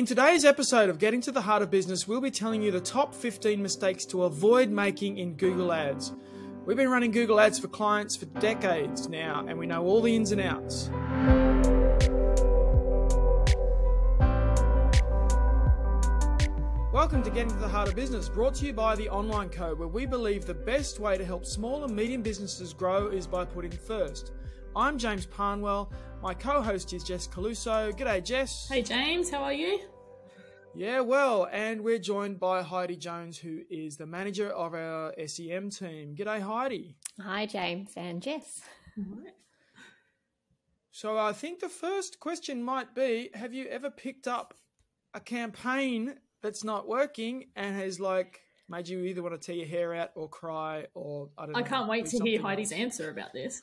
In today's episode of Getting to the Heart of Business, we'll be telling you the top 15 mistakes to avoid making in Google Ads. We've been running Google Ads for clients for decades now, and we know all the ins and outs. Welcome to Getting to the Heart of Business, brought to you by the Online Co, where we believe the best way to help small and medium businesses grow is by putting first. I'm James Parnwell. My co-host is Jess Caluso. G'day, Jess. Hey, James. How are you? Yeah, well, and we're joined by Heidi Jones, who is the manager of our SEM team. G'day, Heidi. Hi, James and Jess. So I think the first question might be: Have you ever picked up a campaign that's not working and has like made you either want to tear your hair out or cry or I don't know. I can't wait to hear Heidi's else? answer about this.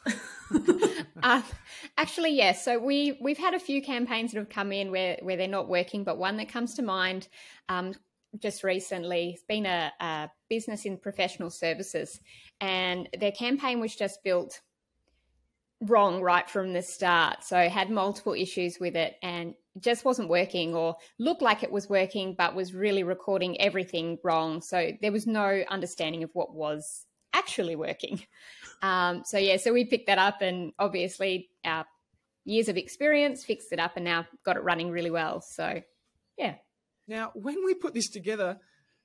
Uh, actually, yes. So we we've had a few campaigns that have come in where where they're not working, but one that comes to mind um, just recently has been a, a business in professional services, and their campaign was just built wrong right from the start. So had multiple issues with it and just wasn't working or looked like it was working but was really recording everything wrong. So there was no understanding of what was actually working. Um, so yeah, so we picked that up and obviously our years of experience fixed it up and now got it running really well. So yeah. Now, when we put this together,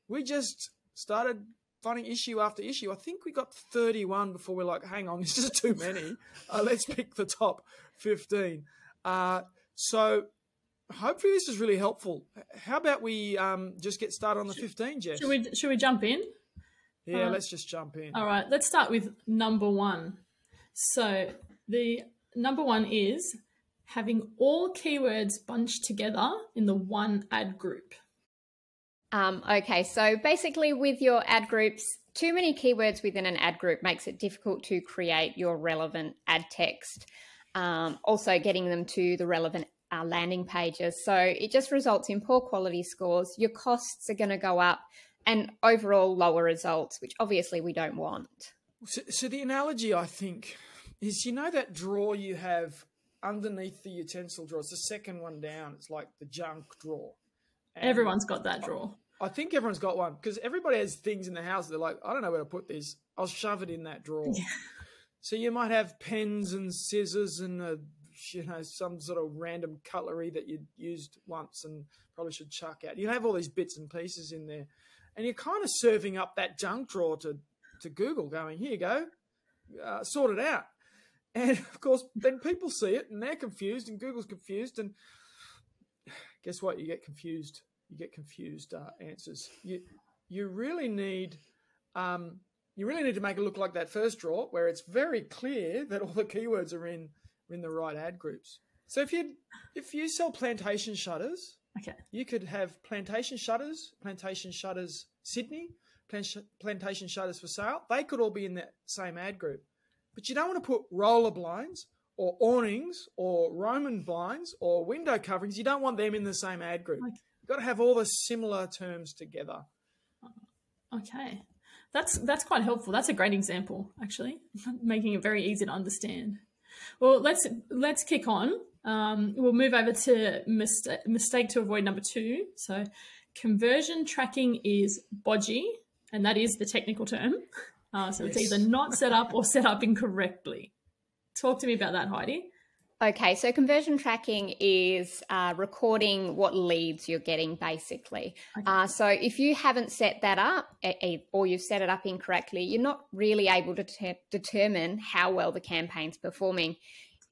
we just started finding issue after issue. I think we got 31 before we're like, hang on, this is too many. Uh, let's pick the top 15. Uh, so hopefully this is really helpful. How about we um, just get started on the 15, Jess? should we should we jump in? yeah, uh, let's just jump in. All right, let's start with number one. So the number one is having all keywords bunched together in the one ad group. Um, okay, so basically, with your ad groups, too many keywords within an ad group makes it difficult to create your relevant ad text. Um, also, getting them to the relevant uh, landing pages. So it just results in poor quality scores. Your costs are going to go up and overall lower results, which obviously we don't want. So, so the analogy, I think, is you know that drawer you have underneath the utensil drawer? It's the second one down. It's like the junk drawer. And Everyone's got that drawer. I think everyone's got one because everybody has things in the house. They're like, I don't know where to put this. I'll shove it in that drawer. So you might have pens and scissors and a, you know some sort of random cutlery that you used once and probably should chuck out. You have all these bits and pieces in there, and you're kind of serving up that junk drawer to to Google, going, "Here you go, uh, sort it out." And of course, then people see it and they're confused, and Google's confused, and guess what? You get confused. You get confused uh, answers. You you really need um, you really need to make it look like that first drawer, where it's very clear that all the keywords are in in the right ad groups. So if you if you sell plantation shutters, Okay. you could have plantation shutters, plantation shutters Sydney, plantation shutters for sale. They could all be in that same ad group, but you don't want to put roller blinds or awnings or Roman blinds or window coverings. You don't want them in the same ad group. Okay. You've got to have all the similar terms together. Okay. That's that's quite helpful. That's a great example, actually, making it very easy to understand. Well, let's let's kick on. Um, we'll move over to mistake, mistake to avoid number two. So, conversion tracking is bodgy, and that is the technical term. Uh, so it's either not set up or set up incorrectly. Talk to me about that, Heidi. Okay, so conversion tracking is uh, recording what leads you're getting, basically. Okay. Uh, so if you haven't set that up, or you've set it up incorrectly, you're not really able to te- determine how well the campaign's performing.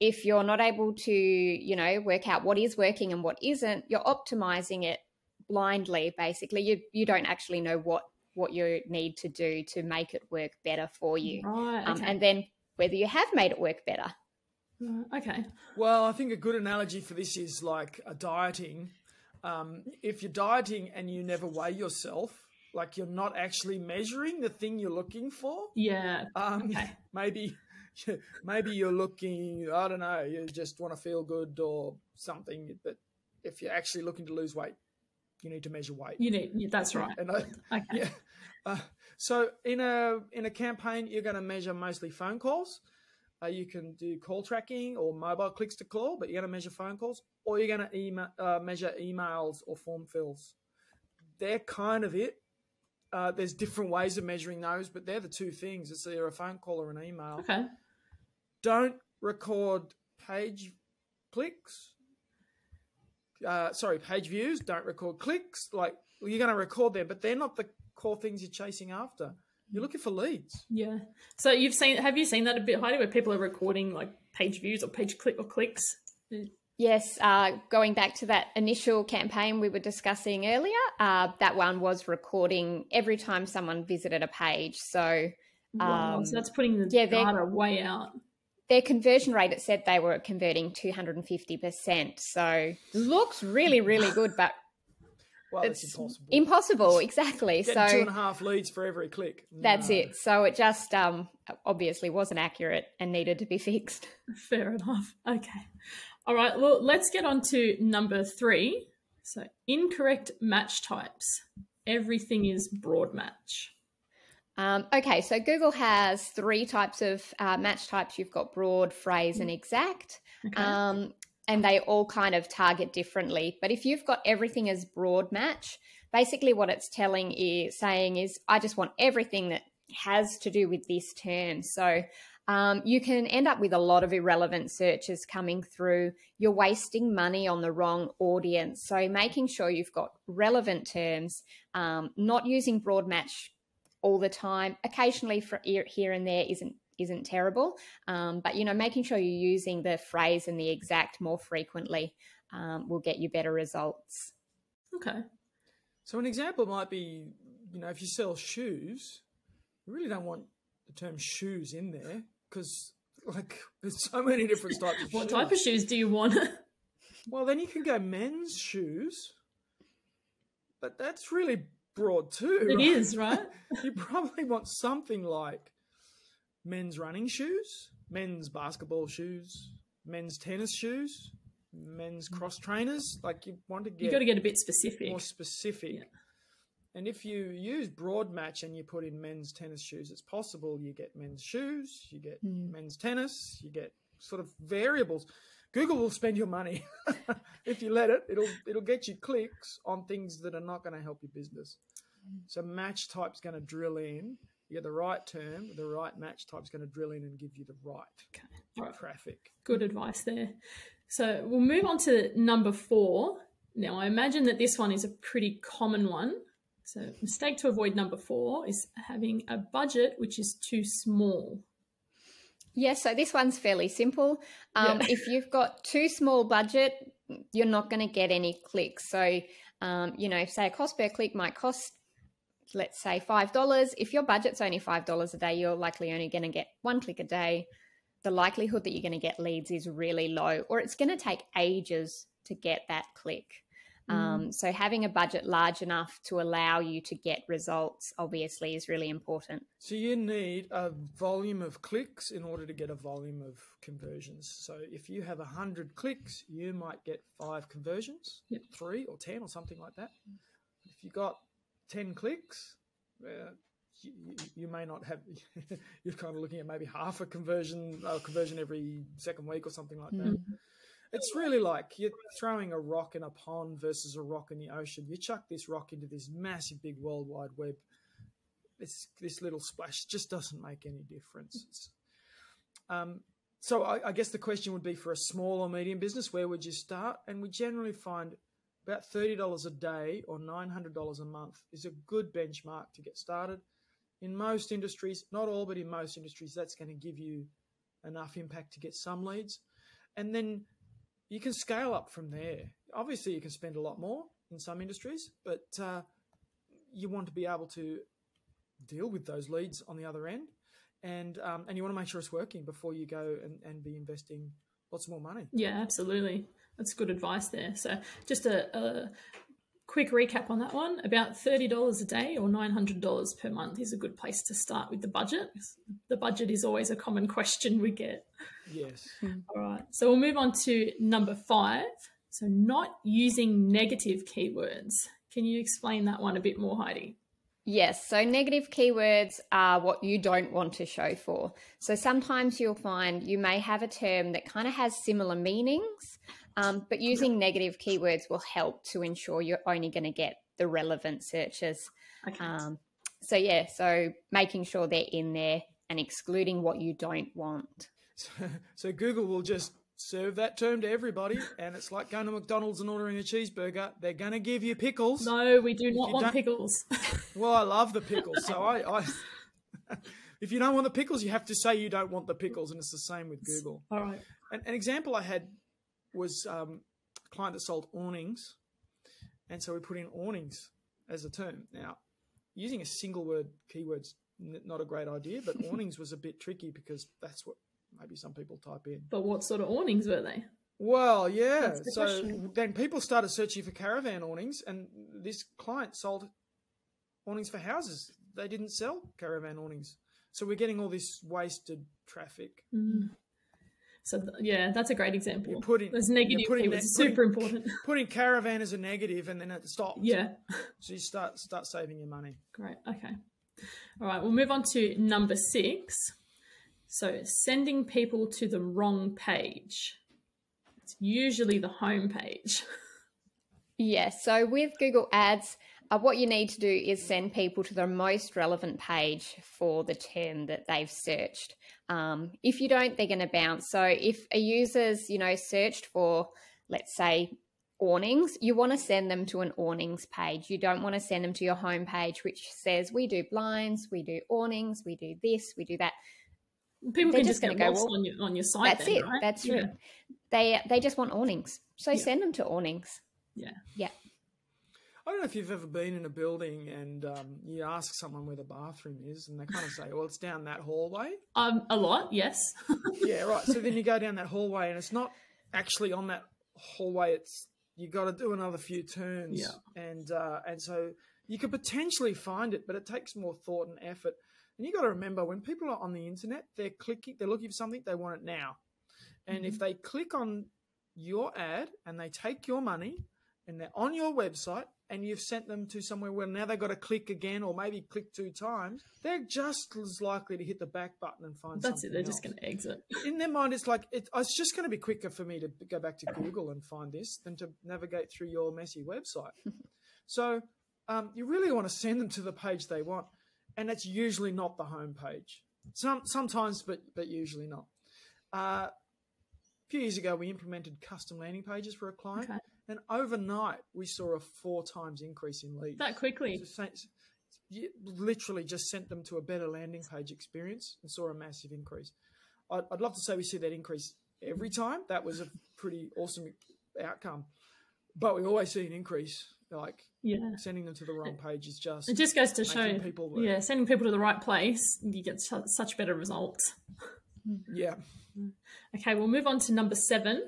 If you're not able to, you know, work out what is working and what isn't, you're optimizing it blindly. Basically, you you don't actually know what what you need to do to make it work better for you, Right. um, and then whether you have made it work better. Okay. Well, I think a good analogy for this is like a dieting. Um, if you're dieting and you never weigh yourself, like you're not actually measuring the thing you're looking for, Yeah. um, Okay. maybe maybe you're looking. I don't know. You just want to feel good or something. But if you're actually looking to lose weight, you need to measure weight. You need. That's right. And I, Okay. yeah. Uh, so in a in a campaign, you're going to measure mostly phone calls. Uh, you can do call tracking or mobile clicks to call, but you're going to measure phone calls, or you're going to email, uh, measure emails or form fills. They're kind of it. Uh, there's different ways of measuring those, but they're the two things. It's either a phone call or an email. Okay. Don't record page clicks. Uh, sorry, page views. Don't record clicks. Like you're going to record them, but they're not the core things you're chasing after. You're looking for leads. Yeah. So you've seen, have you seen that a bit, Heidi, where people are recording like page views or page click or clicks? Yes, uh, going back to that initial campaign we were discussing earlier, uh, that one was recording every time someone visited a page. So, wow. um, so that's putting the yeah, data way out. their conversion rate, it said they were converting 250%. So, looks really, really good, but Well, it's, it's impossible. impossible. Exactly. Get so, two and a half leads for every click. that's No. it. So, it just um, obviously wasn't accurate and needed to be fixed. Fair enough. Okay. All right. Well, let's get on to number three. So, incorrect match types. Everything is broad match. Um, okay, so Google has three types of uh, match types. You've got broad, phrase, and exact. Okay. Um, and they all kind of target differently. But if you've got everything as broad match, basically what it's telling is saying is, I just want everything that has to do with this term. So um, you can end up with a lot of irrelevant searches coming through. You're wasting money on the wrong audience. So making sure you've got relevant terms, um, not using broad match all the time. Occasionally, for here here and there isn't isn't terrible, um, but you know, making sure you're using the phrase and the exact more frequently um, will get you better results. okay. So an example might be, you know, if you sell shoes, you really don't want the term shoes in there because, like, there's so many different types of What shoes. type of shoes do you want? Well, then you can go men's shoes, but that's really broad too. it right? is, right? You probably want something like men's running shoes, men's basketball shoes, men's tennis shoes, men's cross trainers. Like you want to get You've got to get get a bit specific. more specific. Yeah. And if you use broad match and you put in men's tennis shoes, it's possible you get men's shoes, you get Mm. men's tennis, you get sort of variables. Google will spend your money if you let it. It'll it'll get you clicks on things that are not going to help your business. So match type's going to drill in. You get the right term, the right match type is going to drill in and give you the right Okay. Traffic. Good advice there. So we'll move on to number four. Now, I imagine that this one is a pretty common one. So, mistake to avoid number four is having a budget which is too small. Yes, so this one's fairly simple. Um, Yeah. if you've got too small budget, you're not going to get any clicks. So, um, you know, say a cost per click might cost, let's say five dollars. If your budget's only five dollars a day, you're likely only going to get one click a day. The likelihood that you're going to get leads is really low, or it's going to take ages to get that click. Um, so having a budget large enough to allow you to get results obviously is really important. So you need a volume of clicks in order to get a volume of conversions. So if you have 100 clicks, you might get five conversions, Yep. three or 10 or something like that. If you got 10 clicks, uh, you, you- may not have, you're kind of looking at maybe half a conversion, a conversion every second week or something like that. It's really like you're throwing a rock in a pond versus a rock in the ocean. You chuck this rock into this massive, big World Wide Web. This this little splash just doesn't make any difference. Um, so I, I guess the question would be for a small or medium business, where would you start? And we generally find about thirty dollars a day or nine hundred dollars a month is a good benchmark to get started. In most industries, not all, but in most industries, that's going to give you enough impact to get some leads, and then you can scale up from there. Obviously, you can spend a lot more in some industries, but uh, you want to be able to deal with those leads on the other end, and um, and you want to make sure it's working before you go and, and be investing lots more money. Yeah, absolutely. That's good advice there. So, just a, a quick recap on that one about $30 a day or $900 per month is a good place to start with the budget. The budget is always a common question we get. Yes. All right. So, we'll move on to number five. So, not using negative keywords. Can you explain that one a bit more, Heidi? Yes, so negative keywords are what you don't want to show for. So sometimes you'll find you may have a term that kind of has similar meanings, um, but using negative keywords will help to ensure you're only going to get the relevant searches. Okay. Um, so, yeah, so making sure they're in there and excluding what you don't want. So, so Google will just serve that term to everybody, and it's like going to McDonald's and ordering a cheeseburger. They're going to give you pickles. no, we do not want don't- pickles. Well, I love the pickles, so I, I if you don't want the pickles, you have to say you don't want the pickles, and it's the same with Google. All right. An, an example I had was um, a client that sold awnings, and so we put in awnings as a term. Now, using a single word keyword's n- not a great idea, but awnings was a bit tricky because that's what maybe some people type in. But what sort of awnings were they? Well, yeah. The So question. then people started searching for caravan awnings, and this client sold awnings for houses. They didn't sell caravan awnings. So we're getting all this wasted traffic. So th- yeah, that's a great example. You put in- There's negative you put in keywords. that- super important. Putting caravan as a negative and then it stops. yeah. So you start start saving your money. Great. Okay. All right. We'll move on to number six. So sending people to the wrong page. It's usually the home page. Yes, so with Google Ads, uh, what you need to do is send people to the most relevant page for the term that they've searched. Um, if you don't, they're going to bounce. So if a user's, you know, searched for, let's say, awnings, you want to send them to an awnings page. You don't want to send them to your home page, which says we do blinds, we do awnings, we do this, we do that. People They're can just just, go, well, on your on your site. That's then, it. Right? That's yeah. true. They they just want awnings, so Yeah. send them to awnings. Yeah. Yeah. I don't know if you've ever been in a building and um, you ask someone where the bathroom is, and they kind of say, "Well, it's down that hallway." Um, a lot. Yes. yeah, right. So then you go down that hallway, and it's not actually on that hallway. It's you got to do another few turns, Yeah. and uh, and so you could potentially find it, but it takes more thought and effort. And you got to remember when people are on the internet, they're clicking, they're looking for something, they want it now. And if they click on your ad and they take your money, and they're on your website, and you've sent them to somewhere where now they've got to click again, or maybe click two times, they're just as likely to hit the back button and find something. That's it. They're just going to exit. in their mind, it's like it, it's just going to be quicker for me to go back to Google and find this than to navigate through your messy website. so um, you really want to send them to the page they want, and it's usually not the home page. Some sometimes, but but usually not. Uh, a few years ago, we implemented custom landing pages for a client, Okay. And overnight we saw a four times increase in leads. That quickly. Just say- you literally just sent them to a better landing page experience and saw a massive increase. I'd, I'd love to say we see that increase every time. That was a pretty awesome outcome, but we always see an increase. Like Yeah. sending them to the wrong page is just It just goes to show, people yeah, sending people to the right place, you get such better results. yeah. Okay, we'll move on to number seven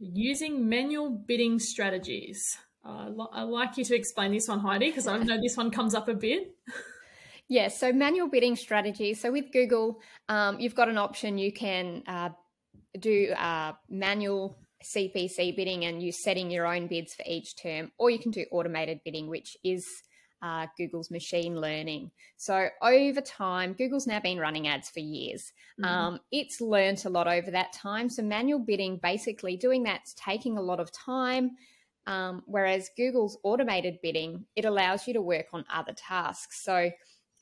using manual bidding strategies. Uh, I'd like you to explain this one, Heidi, because I know this one comes up a bit. Yes, so manual bidding strategies. So with Google, um, you've got an option you can uh, do uh, manual CPC bidding and you setting your own bids for each term, or you can do automated bidding, which is uh, Google's machine learning. So over time, Google's now been running ads for years. Um, it's learnt a lot over that time. So manual bidding, basically doing that's taking a lot of time. Um, whereas Google's automated bidding, it allows you to work on other tasks. So,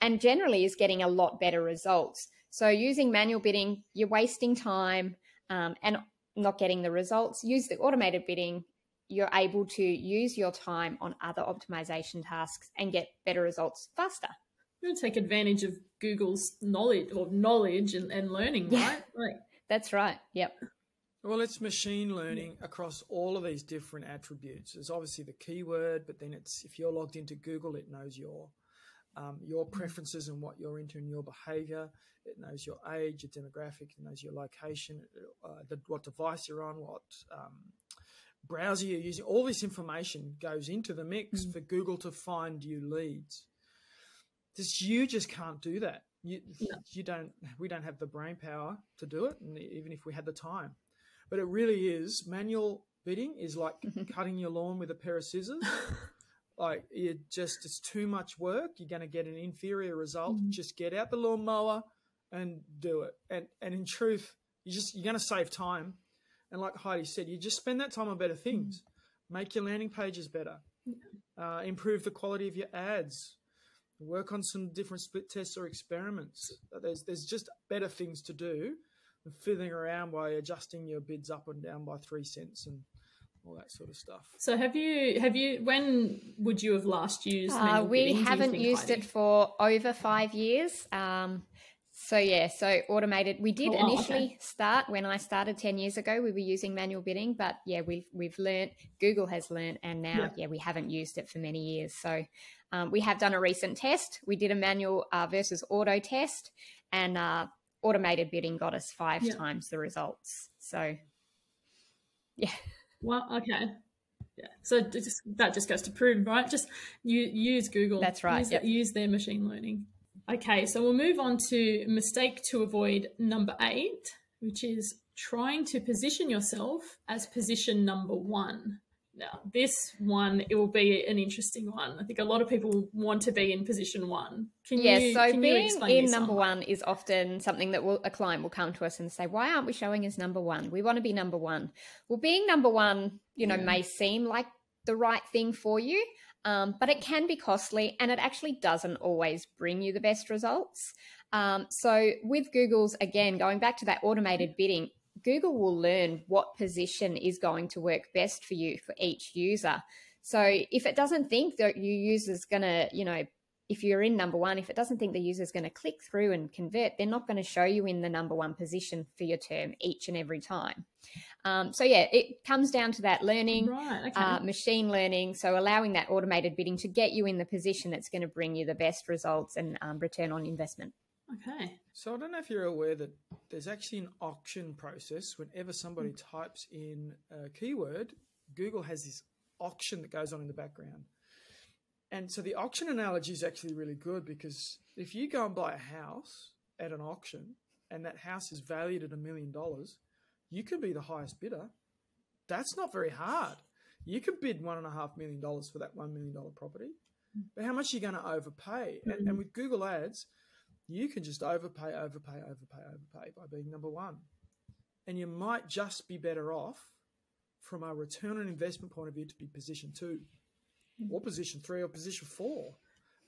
and generally is getting a lot better results. So, using manual bidding, you're wasting time um, and not getting the results. Use the automated bidding, you're able to use your time on other optimization tasks and get better results faster. You're going to take advantage of Google's knowledge or knowledge and, and learning, Yeah. right? Like, That's right. Yep. Well, it's machine learning across all of these different attributes. There's obviously the keyword, but then it's if you're logged into Google, it knows your um, your preferences and what you're into and your behavior. It knows your age, your demographic, it knows your location, uh, the, what device you're on, what um, browser you're using. All this information goes into the mix for Google to find you leads. Just you just can't do that. You you don't. We don't have the brain power to do it, and even if we had the time, but it really is manual bidding is like cutting your lawn with a pair of scissors. Like you just it's too much work. You're going to get an inferior result. Mm-hmm. Just get out the lawnmower and do it. And and in truth, you just you're going to save time. And like Heidi said, you just spend that time on better things. Mm-hmm. Make your landing pages better. Uh, improve the quality of your ads. Work on some different split tests or experiments. There's there's just better things to do than fiddling around by adjusting your bids up and down by three cents and all that sort of stuff. So have you have you when would you have last used? Uh, we haven't used it for over five years. Um, so yeah, so automated. We did oh, initially okay. start when I started ten years ago. We were using manual bidding, but yeah, we've we've learned. Google has learned, and now yeah, yeah we haven't used it for many years. So um, we have done a recent test. We did a manual uh, versus auto test, and uh, automated bidding got us five yeah. times the results. So yeah. Well, okay. Yeah. So just, that just goes to prove, right? Just you use Google. That's right. Use, yep. use their machine learning. Okay, so we'll move on to mistake to avoid number eight, which is trying to position yourself as position number one. Now, this one, it will be an interesting one. I think a lot of people want to be in position one. Can yes, you, so being in number one is often something that will, a client will come to us and say, why aren't we showing as number one? We want to be number one. Well, being number one, you know, yeah. may seem like the right thing for you, um, but it can be costly and it actually doesn't always bring you the best results. Um, so, with Google's, again, going back to that automated bidding, Google will learn what position is going to work best for you for each user. So, if it doesn't think that your user's going to, you know, if you're in number one, if it doesn't think the user's going to click through and convert, they're not going to show you in the number one position for your term each and every time. Um, so yeah, it comes down to that learning, right, okay. uh, machine learning. So allowing that automated bidding to get you in the position that's going to bring you the best results and um, return on investment. Okay. So I don't know if you're aware that there's actually an auction process. Whenever somebody mm. types in a keyword, Google has this auction that goes on in the background. And so the auction analogy is actually really good because if you go and buy a house at an auction and that house is valued at a million dollars, you can be the highest bidder. That's not very hard. You can bid one and a half million dollars for that one million dollar property. But how much are you going to overpay? Mm-hmm. And, and with Google Ads, you can just overpay, overpay, overpay, overpay by being number one. And you might just be better off from a return on investment point of view to be position two or position three or position four.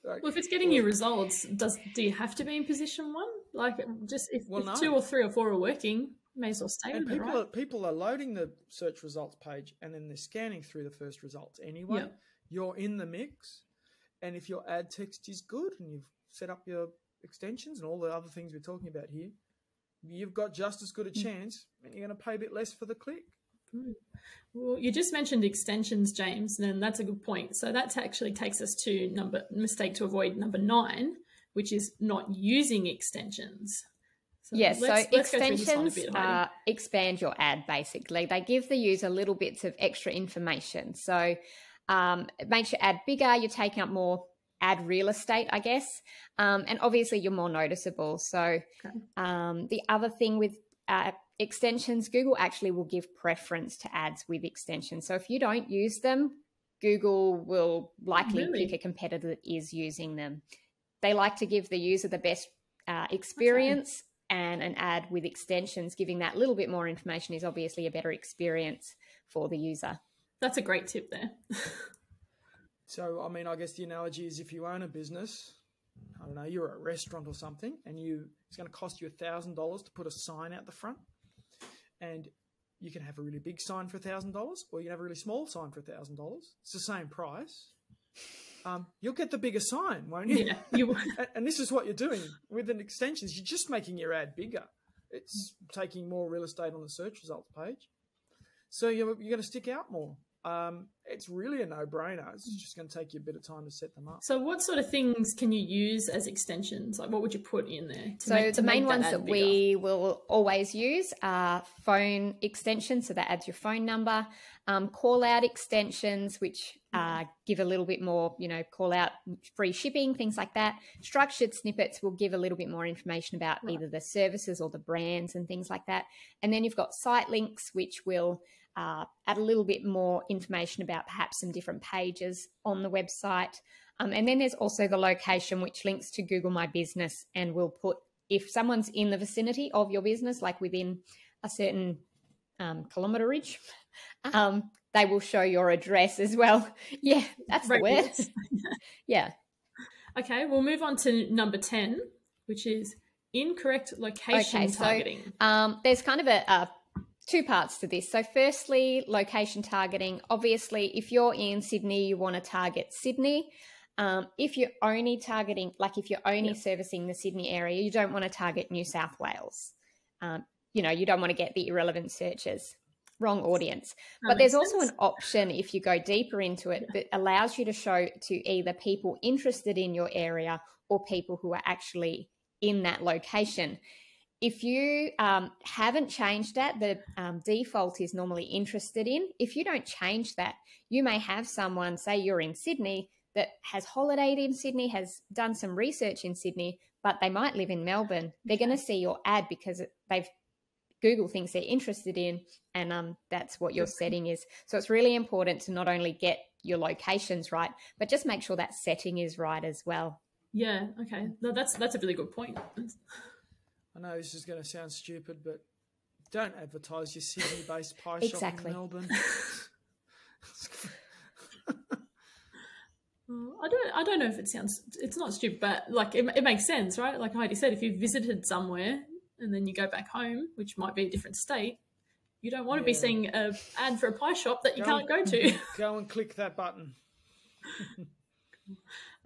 Like, well, if it's getting you results, does do you have to be in position one? Like, just if, well, if no. two or three or four are working, may as well stay and people right? are people are loading the search results page and then they're scanning through the first results anyway. Yeah. You're in the mix, and if your ad text is good and you've set up your extensions and all the other things we're talking about here, you've got just as good a mm. chance, and you're going to pay a bit less for the click. Well, you just mentioned extensions, James, and that's a good point. So that actually takes us to number mistake to avoid number nine, which is not using extensions. So yes, let's, so let's extensions bit, uh, expand your ad basically. They give the user little bits of extra information. So um, it makes your ad bigger, you're taking up more ad real estate, I guess. Um, and obviously, you're more noticeable. So okay. um, the other thing with uh, extensions, Google actually will give preference to ads with extensions. So if you don't use them, Google will likely really? pick a competitor that is using them. They like to give the user the best uh, experience. And an ad with extensions giving that little bit more information is obviously a better experience for the user. That's a great tip there. so, I mean, I guess the analogy is if you own a business, I don't know, you're a restaurant or something, and you it's going to cost you a thousand dollars to put a sign out the front and you can have a really big sign for $1,000 or you can have a really small sign for $1,000. It's the same price. Um, you'll get the bigger sign, won't you? Yeah, you and, and this is what you're doing with an extensions. You're just making your ad bigger. It's taking more real estate on the search results page. So you're, you're going to stick out more um, it's really a no-brainer. It's just going to take you a bit of time to set them up. So, what sort of things can you use as extensions? Like, what would you put in there? so, make, the main ones that, that we will always use are phone extensions. So that adds your phone number. Um, call out extensions, which uh, give a little bit more, you know, call out free shipping, things like that. Structured snippets will give a little bit more information about right. either the services or the brands and things like that. And then you've got site links, which will uh, add a little bit more information about perhaps some different pages on the website. Um, and then there's also the location, which links to Google My Business and will put if someone's in the vicinity of your business, like within a certain um, kilometerage, um, they will show your address as well. Yeah, that's the word. yeah. Okay, we'll move on to number 10, which is incorrect location okay, targeting. So, um, there's kind of a, a two parts to this. So, firstly, location targeting. Obviously, if you're in Sydney, you want to target Sydney. Um, if you're only targeting, like if you're only yep. servicing the Sydney area, you don't want to target New South Wales. Um, you know, you don't want to get the irrelevant searches. Wrong audience. That but there's sense. also an option if you go deeper into it that allows you to show to either people interested in your area or people who are actually in that location. If you um, haven't changed that, the um, default is normally interested in. If you don't change that, you may have someone, say you're in Sydney, that has holidayed in Sydney, has done some research in Sydney, but they might live in Melbourne. They're going to see your ad because they've Google thinks they're interested in, and um, that's what your setting is. So it's really important to not only get your locations right, but just make sure that setting is right as well. Yeah. Okay. No, that's that's a really good point. I know this is going to sound stupid, but don't advertise your Sydney-based pie exactly. shop in Melbourne. I don't. I don't know if it sounds. It's not stupid, but like it, it makes sense, right? Like Heidi said, if you visited somewhere and then you go back home, which might be a different state, you don't want yeah. to be seeing a ad for a pie shop that you go can't go to. Go and click that button.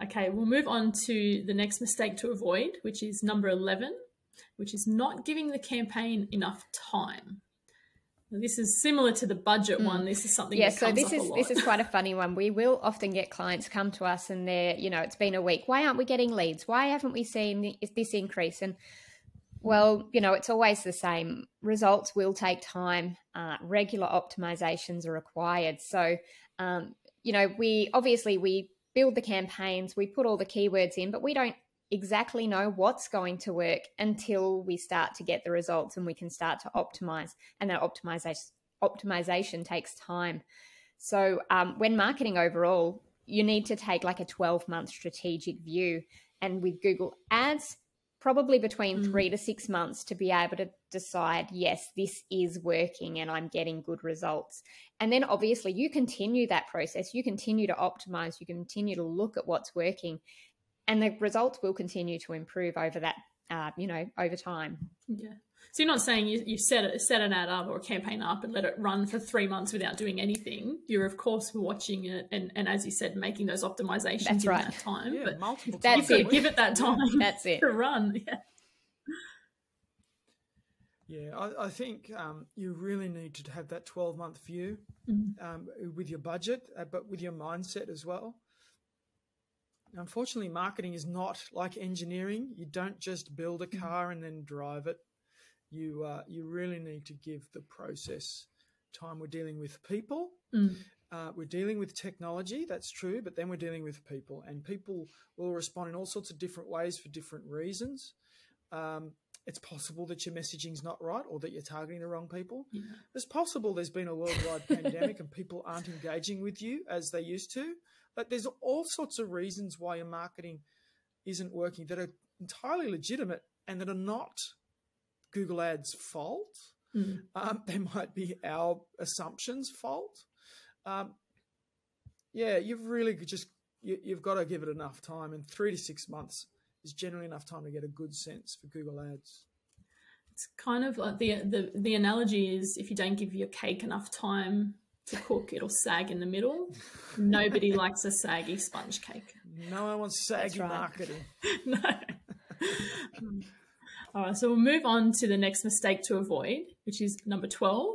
okay, we'll move on to the next mistake to avoid, which is number eleven, which is not giving the campaign enough time. This is similar to the budget mm. one. This is something. Yeah, so this is this is quite a funny one. We will often get clients come to us and they're, you know, it's been a week. Why aren't we getting leads? Why haven't we seen this increase? And well, you know, it's always the same. Results will take time. Uh, regular optimizations are required. So, um, you know, we obviously we build the campaigns, we put all the keywords in, but we don't exactly know what's going to work until we start to get the results and we can start to optimize. And that optimization optimization takes time. So um, when marketing overall, you need to take like a 12 month strategic view. And with Google Ads, probably between mm. three to six months to be able to decide, yes, this is working and I'm getting good results. And then obviously you continue that process, you continue to optimize, you continue to look at what's working and the results will continue to improve over that uh, you know over time yeah so you're not saying you, you set it, set an ad up or a campaign up and let it run for three months without doing anything. You're of course watching it and, and as you said, making those optimizations That's right. that time. Yeah, but multiple That's times. it. give it that time. That's it to run. Yeah. Yeah, I, I think um, you really need to have that 12 month view mm-hmm. um, with your budget, uh, but with your mindset as well. Unfortunately, marketing is not like engineering. You don't just build a mm. car and then drive it. You uh, you really need to give the process time. We're dealing with people. Mm. Uh, we're dealing with technology. That's true, but then we're dealing with people, and people will respond in all sorts of different ways for different reasons. Um, it's possible that your messaging is not right or that you're targeting the wrong people. Yeah. It's possible there's been a worldwide pandemic and people aren't engaging with you as they used to. But there's all sorts of reasons why your marketing isn't working that are entirely legitimate and that are not Google Ads' fault. Mm. Um, they might be our assumptions' fault. Um, yeah, you've really just you, you've got to give it enough time, and three to six months is generally enough time to get a good sense for Google Ads. It's kind of like the the the analogy is if you don't give your cake enough time to cook, it'll sag in the middle. Nobody likes a saggy sponge cake. No one wants saggy right. marketing. no. All right, so we'll move on to the next mistake to avoid, which is number 12,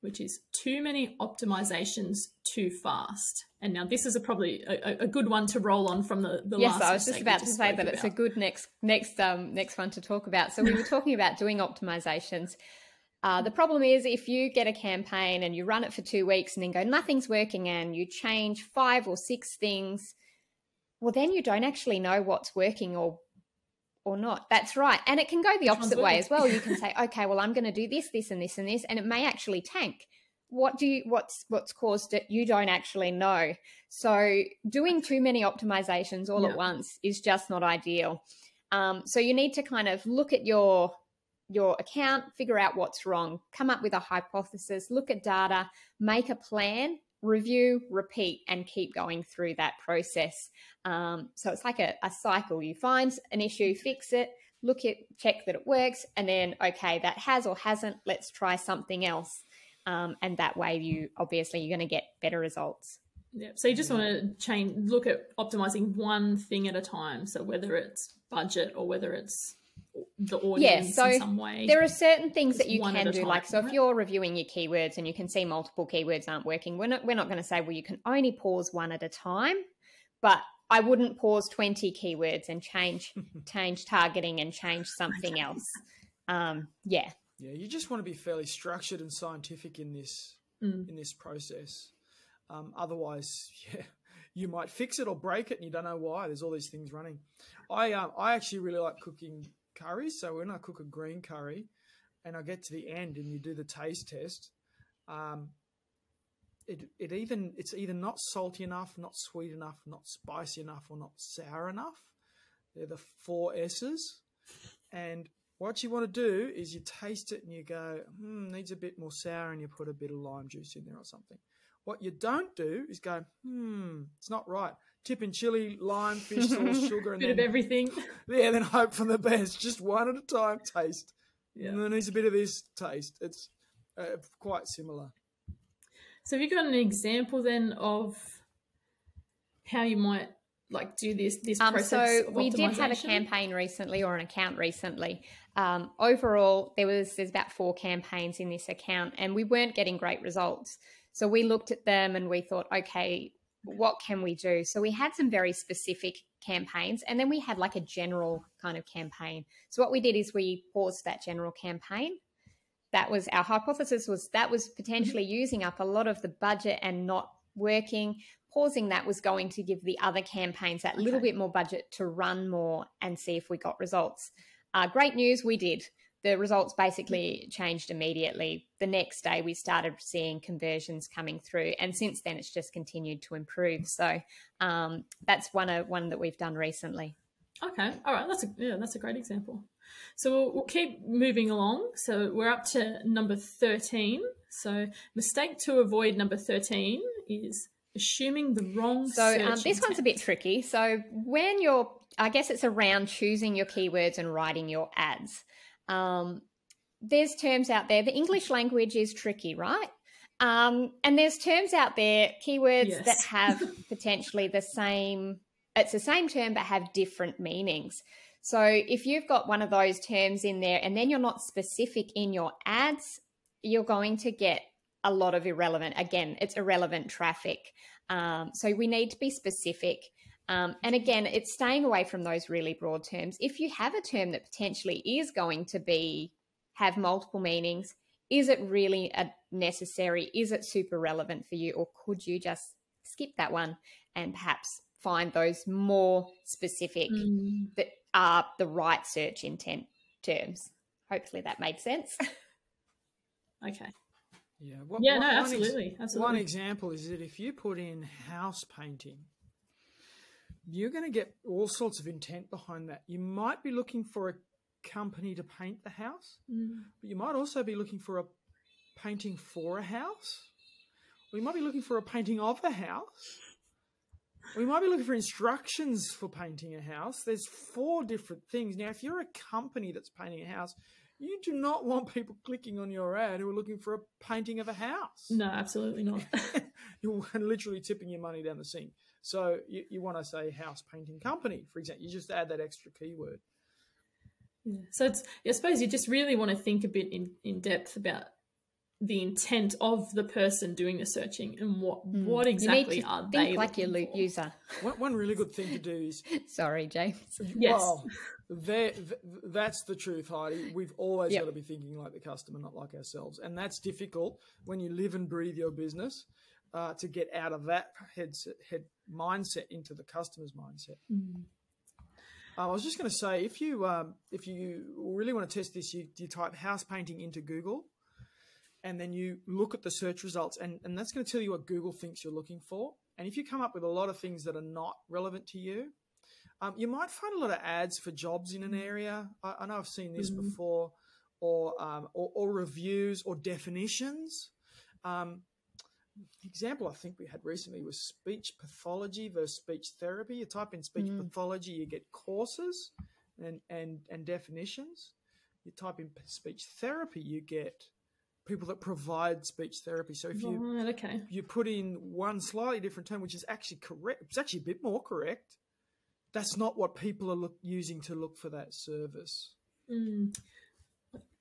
which is too many optimizations too fast. And now this is a probably a, a, good one to roll on from the, the yes, last. Yes, I was just about to say that about. it's a good next next um, next one to talk about. So we were talking about doing optimizations. Uh, the problem is if you get a campaign and you run it for two weeks and then go, nothing's working, and you change five or six things, well, then you don't actually know what's working or or not. That's right. And it can go the opposite way as well. You can say, okay, well, I'm going to do this, this, and this, and this, and it may actually tank. what do you what's what's caused it you don't actually know so doing too many optimizations all at once is just not ideal um, so you need to kind of look at your your account figure out what's wrong come up with a hypothesis look at data make a plan review repeat and keep going through that process um, so it's like a, a cycle you find an issue fix it look at check that it works and then okay that has or hasn't let's try something else um, and that way you obviously you're going to get better results Yeah. So you just want to change, look at optimizing one thing at a time. So whether it's budget or whether it's the audience so in some way. there are certain things that you can do time, like so if you're reviewing your keywords and you can see multiple keywords aren't working we're not we're not going to say well you can only pause one at a time but i wouldn't pause 20 keywords and change change targeting and change something else um, yeah Yeah, you just want to be fairly structured and scientific in this Mm. in this process. Um, otherwise, yeah, you might fix it or break it, and you don't know why. There's all these things running. I um, I actually really like cooking curries. So when I cook a green curry, and I get to the end, and you do the taste test, um, it it even it's either not salty enough, not sweet enough, not spicy enough, or not sour enough. They're the four S's, and what you want to do is you taste it and you go, hmm, needs a bit more sour, and you put a bit of lime juice in there or something. What you don't do is go, hmm, it's not right. Tip in chili, lime, fish sauce, sugar, and bit then, of everything. yeah, then hope for the best. Just one at a time, taste. Yeah. And then needs a bit of this taste. It's uh, quite similar. So have you got an example then of how you might like do this this Um, process? so of we did have a campaign recently or an account recently. Um, overall, there was there's about four campaigns in this account, and we weren't getting great results. So we looked at them and we thought, okay, what can we do? So we had some very specific campaigns, and then we had like a general kind of campaign. So what we did is we paused that general campaign. That was our hypothesis was that was potentially using up a lot of the budget and not working pausing that was going to give the other campaigns that little Okay. bit more budget to run more and see if we got results. Uh, great news, we did. The results basically changed immediately. The next day, we started seeing conversions coming through, and since then, it's just continued to improve. So um, that's one of one that we've done recently. Okay, all right, that's a yeah, that's a great example. So we'll, we'll keep moving along. So we're up to number thirteen. So mistake to avoid number thirteen is assuming the wrong. So um, this one's a bit tricky. So when you're, I guess it's around choosing your keywords and writing your ads. Um, there's terms out there. The English language is tricky, right? Um, and there's terms out there, keywords Yes. that have potentially the same. It's the same term but have different meanings. So if you've got one of those terms in there and then you're not specific in your ads, you're going to get a lot of irrelevant. Again, it's irrelevant traffic. Um, so we need to be specific. Um, and again, it's staying away from those really broad terms. If you have a term that potentially is going to be have multiple meanings, is it really a necessary? Is it super relevant for you, or could you just skip that one and perhaps find those more specific Mm, that are the right search intent terms? Hopefully that made sense. okay. Yeah. What, Yeah, what- no, one ex- absolutely, absolutely. One example is that if you put in house painting, you're going to get all sorts of intent behind that. You might be looking for a company to paint the house, Mm, but you might also be looking for a painting for a house. We might be looking for a painting of a house. We might be looking for instructions for painting a house. There's four different things. Now, if you're a company that's painting a house, you do not want people clicking on your ad who are looking for a painting of a house no, absolutely not. you're literally tipping your money down the sink. So you, you want to say house painting company, for example. You just add that extra keyword. Yeah. So it's, I suppose you just really want to think a bit in, in depth about the intent of the person doing the searching and what hmm. what exactly you need to are think they like your looking lo- for. user. One, one really good thing to do is, Sorry, James. Yes. well, th- that's the truth, Heidi. We've always Yep. got to be thinking like the customer, not like ourselves. And that's difficult when you live and breathe your business uh, to get out of that head, head mindset into the customer's mindset. Mm. Um, I was just going to say, if you um, if you really want to test this, you, you type house painting into Google, and then you look at the search results, and, and that's going to tell you what Google thinks you're looking for. And if you come up with a lot of things that are not relevant to you, um, you might find a lot of ads for jobs in an area. I, I know I've seen this mm-hmm. before, or, um, or, or reviews or definitions. Um, example I think we had recently was speech pathology versus speech therapy. You type in speech mm. pathology, you get courses and, and, and definitions. You type in speech therapy, you get people that provide speech therapy. So if you right, okay. you put in one slightly different term, which is actually correct, it's actually a bit more correct. That's not what people are look, using to look for that service. Mm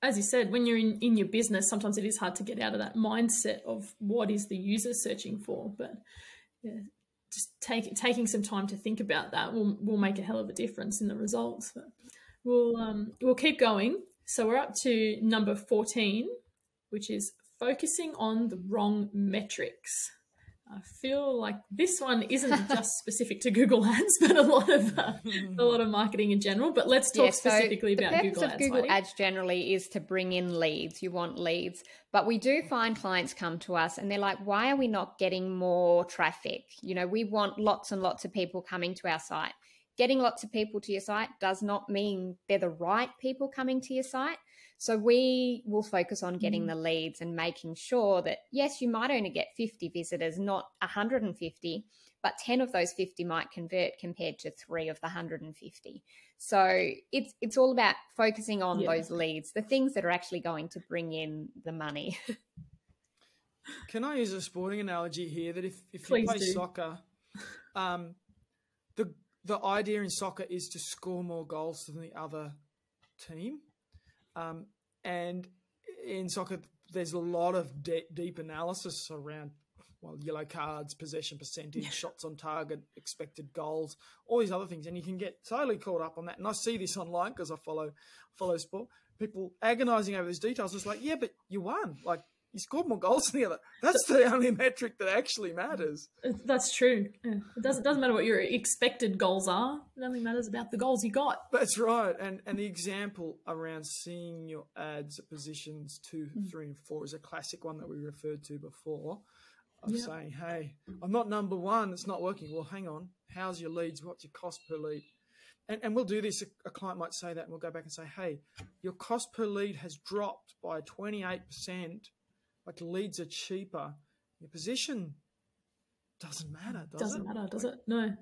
as you said, when you're in, in your business, sometimes it is hard to get out of that mindset of what is the user searching for. But yeah, just take, taking some time to think about that will, will make a hell of a difference in the results. But we'll, um, we'll keep going. So we're up to number 14, which is focusing on the wrong metrics. I feel like this one isn't just specific to Google Ads, but a lot of uh, a lot of marketing in general. But let's talk yeah, so specifically about Google Ads. The purpose of Google Ads generally is to bring in leads. You want leads, but we do find clients come to us and they're like, "Why are we not getting more traffic? You know, we want lots and lots of people coming to our site." Getting lots of people to your site does not mean they're the right people coming to your site. So we will focus on getting mm. the leads and making sure that, yes, you might only get 50 visitors, not 150, but 10 of those 50 might convert compared to three of the 150. So it's it's all about focusing on yeah. those leads, the things that are actually going to bring in the money. Can I use a sporting analogy here that if, if you play do. soccer, um, the the idea in soccer is to score more goals than the other team. Um, and in soccer, there's a lot of de- deep analysis around well, yellow cards, possession percentage, shots on target, expected goals, all these other things, and you can get totally caught up on that. And I see this online because I follow follow sport. People agonising over these details. It's like, yeah, but you won. Like you scored more goals than the other. That's the only metric that actually matters. That's true. Yeah. It doesn't doesn't matter what your expected goals are. It only matters about the goals you got. That's right. And and the example around seeing your ads at positions two, mm. three, and four is a classic one that we referred to before. Of yep. saying, hey, I'm not number one. It's not working. Well, hang on. How's your leads? What's your cost per lead? And, and we'll do this. A, a client might say that, and we'll go back and say, hey, your cost per lead has dropped by 28 percent like leads are cheaper. Your position doesn't matter, does doesn't it? matter, does it? No.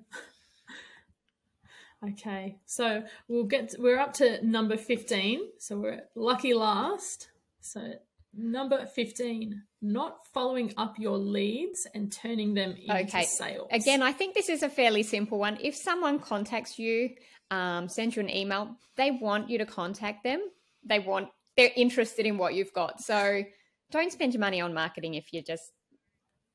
okay, so we'll get. To, we're up to number fifteen. So we're lucky last. So number fifteen, not following up your leads and turning them into okay. sales. Again, I think this is a fairly simple one. If someone contacts you, um, sends you an email, they want you to contact them. They want they're interested in what you've got. So don't spend your money on marketing if you're just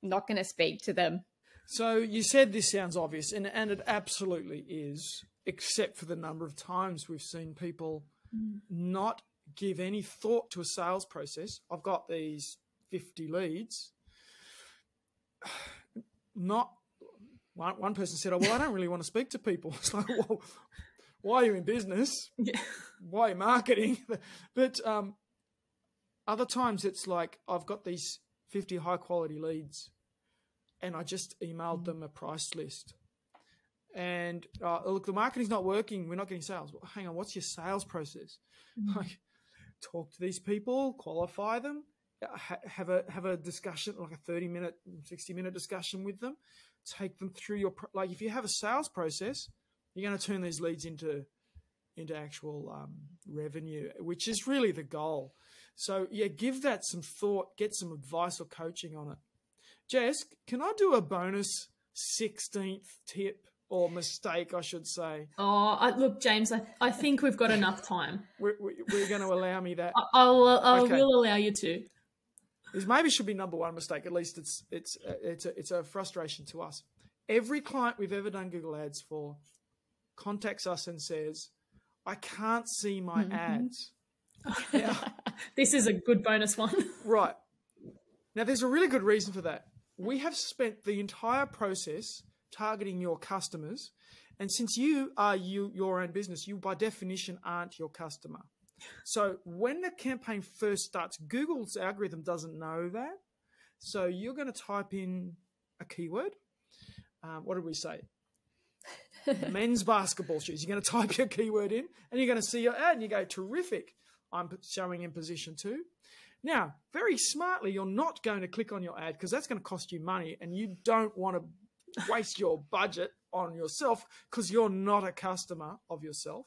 not going to speak to them. So you said this sounds obvious, and, and it absolutely is, except for the number of times we've seen people mm. not give any thought to a sales process. I've got these 50 leads. Not one, one person said, Oh, well, I don't really want to speak to people. It's like, well, why are you in business? Yeah. Why marketing? But um, other times it's like I've got these 50 high quality leads and I just emailed mm. them a price list. And uh, look, the marketing's not working. We're not getting sales. Well, hang on, what's your sales process? Mm. Like, talk to these people, qualify them, ha- have a have a discussion, like a thirty minute, sixty minute discussion with them. Take them through your like. If you have a sales process, you're going to turn these leads into into actual um, revenue, which is really the goal. So yeah, give that some thought, get some advice or coaching on it. Jess, can I do a bonus 16th tip or mistake, I should say? Oh, I, look, James, I, I think we've got enough time. We're, we're going to allow me that. I, will I okay. will allow you to. This maybe should be number one mistake. At least it's it's it's a, it's a frustration to us. Every client we've ever done Google Ads for contacts us and says, "I can't see my mm-hmm. ads." Yeah. this is a good bonus one. right. Now, there's a really good reason for that. We have spent the entire process targeting your customers. And since you are you your own business, you by definition aren't your customer. So when the campaign first starts, Google's algorithm doesn't know that. So you're going to type in a keyword. Um, what did we say? Men's basketball shoes. You're going to type your keyword in and you're going to see your ad and you go, terrific. I'm showing in position two. Now, very smartly, you're not going to click on your ad because that's going to cost you money and you don't want to waste your budget on yourself because you're not a customer of yourself.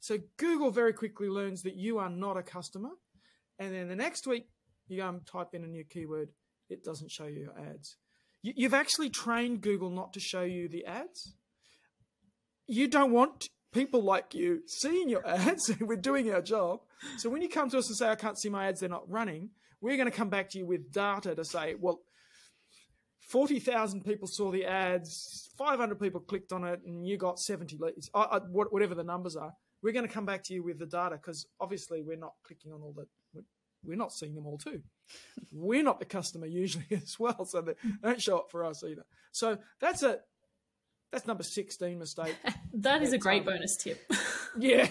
So Google very quickly learns that you are not a customer. And then the next week, you go and type in a new keyword, it doesn't show you your ads. You've actually trained Google not to show you the ads. You don't want people like you seeing your ads. We're doing our job. So when you come to us and say, I can't see my ads, they're not running, we're going to come back to you with data to say, well, 40,000 people saw the ads, 500 people clicked on it, and you got 70 leads, uh, uh, whatever the numbers are. We're going to come back to you with the data because obviously we're not clicking on all the, we're not seeing them all too. we're not the customer usually as well, so they don't show up for us either. So that's a that's number 16 mistake. that is a great um, bonus tip. yeah.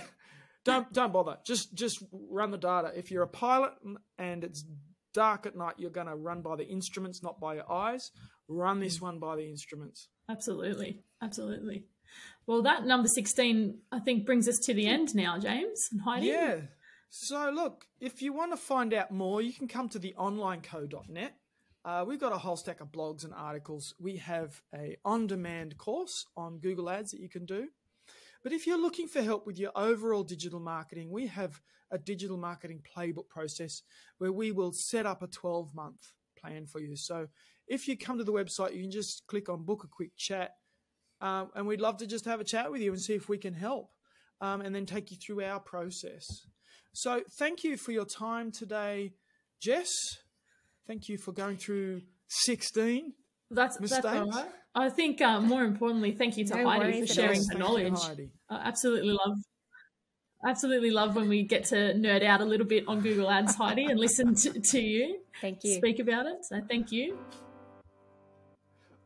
Don't don't bother. Just just run the data. If you're a pilot and it's dark at night, you're going to run by the instruments, not by your eyes. Run this one by the instruments. Absolutely. Absolutely. Well, that number 16, I think, brings us to the end now, James and Heidi. Yeah. So, look, if you want to find out more, you can come to the onlineco.net. Uh, we've got a whole stack of blogs and articles. We have a on-demand course on Google Ads that you can do. But if you're looking for help with your overall digital marketing, we have a digital marketing playbook process where we will set up a 12 month plan for you. So if you come to the website, you can just click on book a quick chat. Um, and we'd love to just have a chat with you and see if we can help um, and then take you through our process. So thank you for your time today, Jess. Thank you for going through 16 that's, mistakes. That's all right. I think um, more importantly, thank you to no Heidi for sharing her knowledge. I absolutely love absolutely love when we get to nerd out a little bit on Google Ads, Heidi, and listen to, to you. Thank you. Speak about it. So thank you.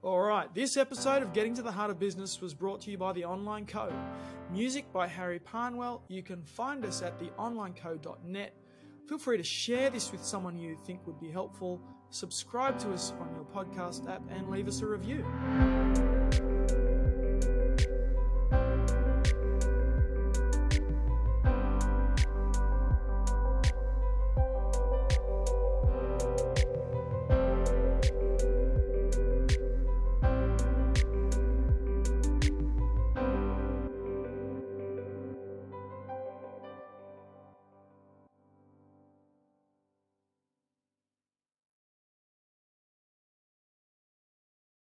All right, this episode of Getting to the Heart of Business was brought to you by The Online Co. Music by Harry Parnwell. You can find us at theonlineco.net Feel free to share this with someone you think would be helpful. Subscribe to us on your podcast app and leave us a review.